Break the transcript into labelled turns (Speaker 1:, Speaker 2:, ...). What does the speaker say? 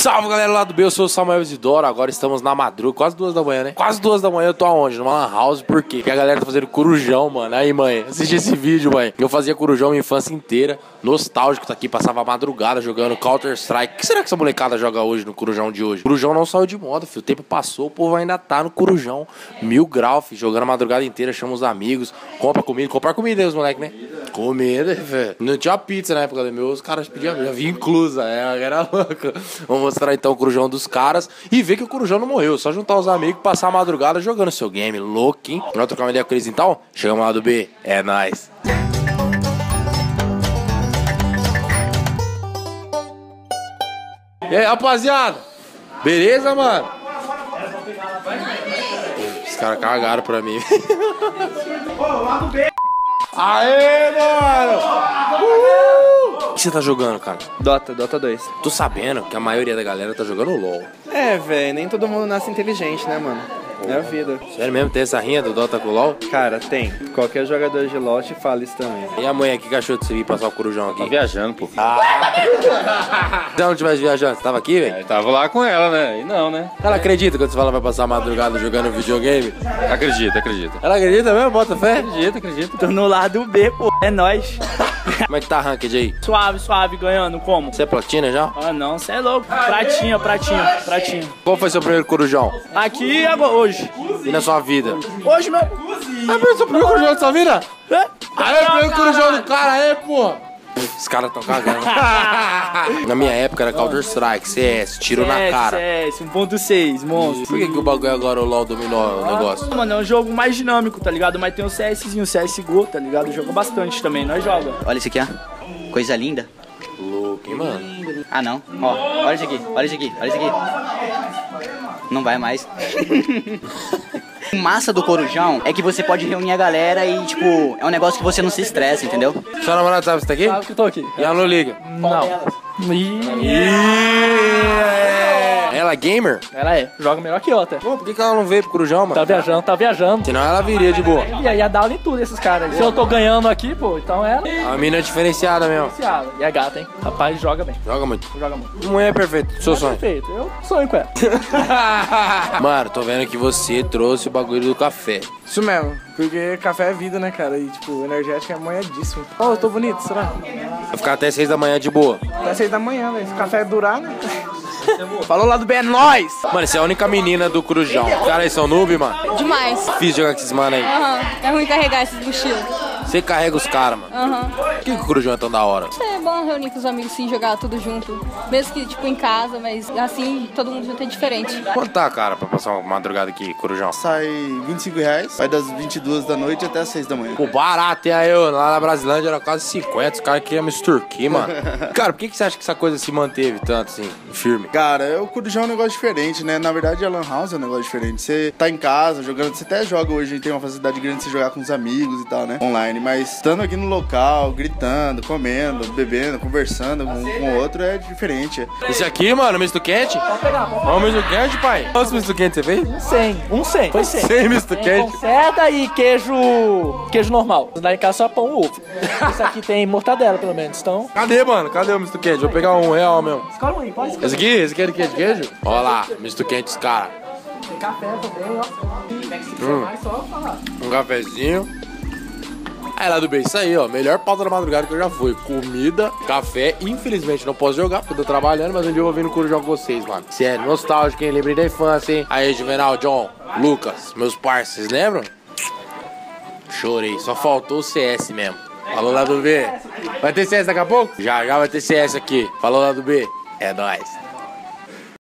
Speaker 1: Salve galera lá do B, eu sou o Samuel Isidoro. Agora estamos na madruga, quase duas da manhã, né? Quase duas da manhã eu tô aonde? Numa lan house, por quê? Porque a galera tá fazendo corujão, mano. Aí, mãe, assiste esse vídeo, mãe. Eu fazia corujão minha infância inteira. Nostálgico, tá aqui, passava a madrugada jogando Counter-Strike. O que será que essa molecada joga hoje no corujão de hoje? Corujão não saiu de moda, filho. O tempo passou, o povo ainda tá no corujão. Mil grau, filho. Jogando a madrugada inteira, chama os amigos, compra comida. Comprar comida aí, os né? Comida, velho. Não tinha pizza na época do meu, os caras pediam, já vinha inclusa, é, era louco. Vamos mostrar então o corujão dos caras e ver que o corujão não morreu. Só juntar os amigos, passar a madrugada jogando seu game. Louco, hein? Vamos trocar uma ideia com eles então? Chegamos lá do B. É nóis. E aí, rapaziada? Beleza, mano? Os caras cagaram pra mim. Aê, mano! Uhul! O que você tá jogando, cara?
Speaker 2: Dota, Dota 2.
Speaker 1: Tô sabendo que a maioria da galera tá jogando LOL.
Speaker 2: É, velho, nem todo mundo nasce inteligente, né, mano? É a vida.
Speaker 1: Sério mesmo? Tem essa rinha do Dota com o LOL?
Speaker 2: Cara, tem. Qualquer jogador de LoL te fala isso também.
Speaker 1: E a mãe aqui que achou de você vir passar o corujão aqui?
Speaker 3: Tá viajando, pô.
Speaker 1: Se ela não tivesse viajando, você tava aqui, velho?
Speaker 3: Eu tava lá com ela, né? E não, né?
Speaker 1: Ela acredita quando você fala vai passar a madrugada jogando videogame?
Speaker 3: Acredita, acredita.
Speaker 1: Ela acredita mesmo? Bota fé?
Speaker 3: Acredita, acredita.
Speaker 4: Tô no lado B, pô. É nóis.
Speaker 1: Como é que tá a ranked aí?
Speaker 4: Suave, suave, ganhando. Como?
Speaker 1: Você é platina já?
Speaker 4: Ah, não, cê é louco. Pratinha, pratinha, pratinha.
Speaker 1: Qual foi seu primeiro corujão?
Speaker 4: Aqui agora, hoje.
Speaker 1: E na sua vida?
Speaker 4: Hoje mesmo.
Speaker 1: Ah, foi seu primeiro corujão da sua vida?
Speaker 4: É?
Speaker 1: É o primeiro corujão do cara aí, pô! Os caras tão cagando. na minha época era Counter-Strike, CS, tiro na cara.
Speaker 4: CS, 1.6, monstro.
Speaker 1: Por que, que o bagulho agora o LoL dominou o negócio?
Speaker 4: Mano, é um jogo mais dinâmico, tá ligado? Mas tem o CSzinho, o CSGO, tá ligado? Joga bastante também, nós joga.
Speaker 5: Olha isso aqui, ó. Coisa linda.
Speaker 1: Louco, hein, mano?
Speaker 5: Ah, não. Ó, olha isso aqui, olha isso aqui, olha isso aqui. Não vai mais. O massa do Corujão é que você pode reunir a galera e, tipo, é um negócio que você não se estressa, entendeu?
Speaker 1: Sua namorada sabe que você tá aqui?
Speaker 4: Sabe que eu tô aqui.
Speaker 1: E ela não liga?
Speaker 4: Não. Ih,
Speaker 1: Ela é gamer?
Speaker 4: ela é, joga melhor que eu até.
Speaker 1: Pô, por que, que ela não veio pro Corujão, mano?
Speaker 4: Tá viajando, tá viajando.
Speaker 1: Senão ela viria de boa.
Speaker 4: E aí ia dar aula em tudo esses caras. aí. Se eu tô ganhando aqui, pô, então ela é
Speaker 1: A mina é diferenciada mesmo.
Speaker 4: diferenciada. E é gata, hein? Rapaz, joga bem.
Speaker 1: Joga muito.
Speaker 4: Joga muito.
Speaker 1: Mulher é perfeito, seu sonho.
Speaker 4: Perfeito, eu sonho com ela.
Speaker 1: Mano, tô vendo que você trouxe o bagulho do café.
Speaker 6: Isso mesmo, porque café é vida, né, cara? E, tipo, energético é manhadíssimo. Ô, eu tô bonito, será?
Speaker 1: Vai ficar até seis da manhã de boa.
Speaker 6: Até seis da manhã, velho. Se o café durar, né? Falou lá do B, é nóis!
Speaker 1: Mano, você é a única menina do Corujão. Os caras aí são noob, mano.
Speaker 7: Demais.
Speaker 1: Difícil jogar com esses mano aí.
Speaker 7: Aham. É ruim carregar esses mochilas.
Speaker 1: Você carrega os caras, mano.
Speaker 7: Aham.
Speaker 1: Por que, que o Corujão é tão da hora?
Speaker 7: É bom reunir com os amigos sim, jogar tudo junto. Mesmo que, tipo, em casa, mas assim, todo mundo junto é diferente.
Speaker 1: Quanto tá, cara, pra passar uma madrugada aqui, Corujão?
Speaker 8: Sai 25 reais, vai das 22 da noite até as 6 da manhã.
Speaker 1: Pô, barato, e aí, eu, lá na Brasilândia era quase 50, os caras queriam me extorquir, mano. Cara, por que, que você acha que essa coisa se manteve tanto, assim, firme?
Speaker 8: Cara, o Corujão é um negócio diferente, né? Na verdade, a Lan House é um negócio diferente. Você tá em casa jogando, você até joga hoje, tem uma facilidade grande de você jogar com os amigos e tal, né? Online, mas estando aqui no local, gritando, comendo, bebendo, conversando com um com o outro é diferente.
Speaker 1: Esse aqui, mano, misto quente? Ó, o misto quente, pai. Quantos misto quente você fez?
Speaker 4: Um 100, um 100. Foi 100.
Speaker 1: Sem misto
Speaker 4: Tem
Speaker 1: quente.
Speaker 4: conserta e queijo. queijo normal. Lá em casa só pão e ovo. Esse aqui tem mortadela, pelo menos. Então.
Speaker 1: Cadê, mano? Cadê o misto quente? Vou pegar um real mesmo.
Speaker 4: Escolhe um aí, pode escolher.
Speaker 1: Esse aqui? Esse aqui é de queijo? queijo? Olha lá, misto quente, os caras.
Speaker 4: Tem café também, ó.
Speaker 1: Hum.
Speaker 4: mais, só falar.
Speaker 1: Um cafezinho. Aí lá do bem, isso aí, ó. Melhor pauta da madrugada que eu já fui. Comida, café. Infelizmente não posso jogar porque eu tô trabalhando, mas um dia eu vou vir no Corujão com vocês, mano. Sério, nostálgico, hein? Lembrei da infância, hein? Aí, Juvenal, John, Lucas, meus parceiros, lembram? Chorei, só faltou o CS mesmo. Falou lá do B. Vai ter CS daqui a pouco? Já, já vai ter CS aqui. Falou lá do B. É nóis.